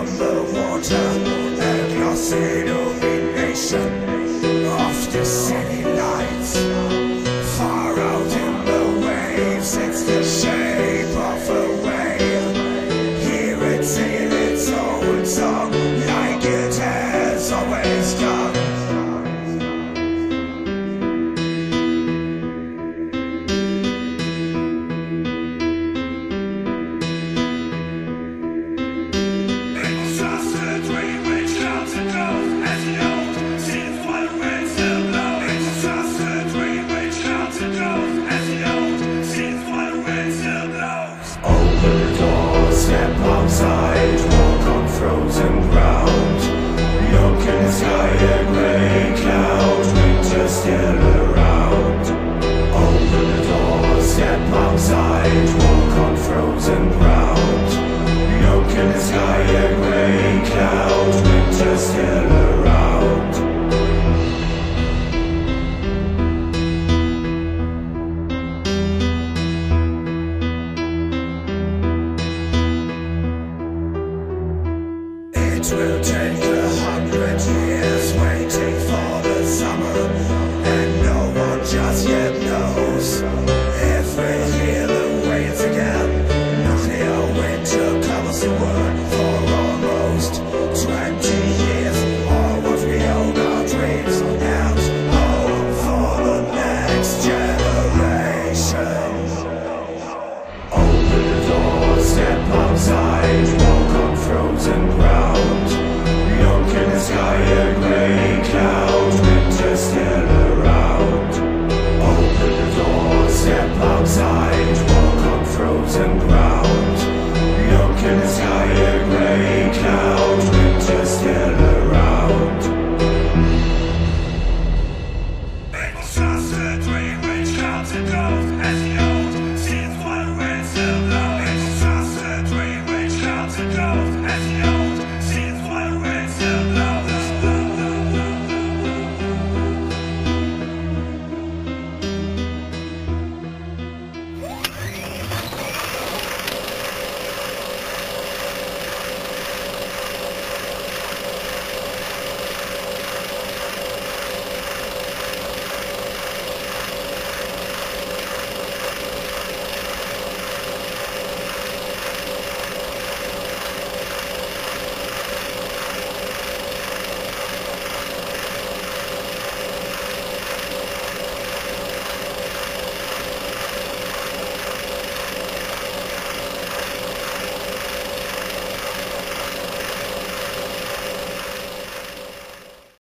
I fell one time. out, still around It will take a hundred years waiting for the summer And no one just yet knows. Every year the waves again winter covers the world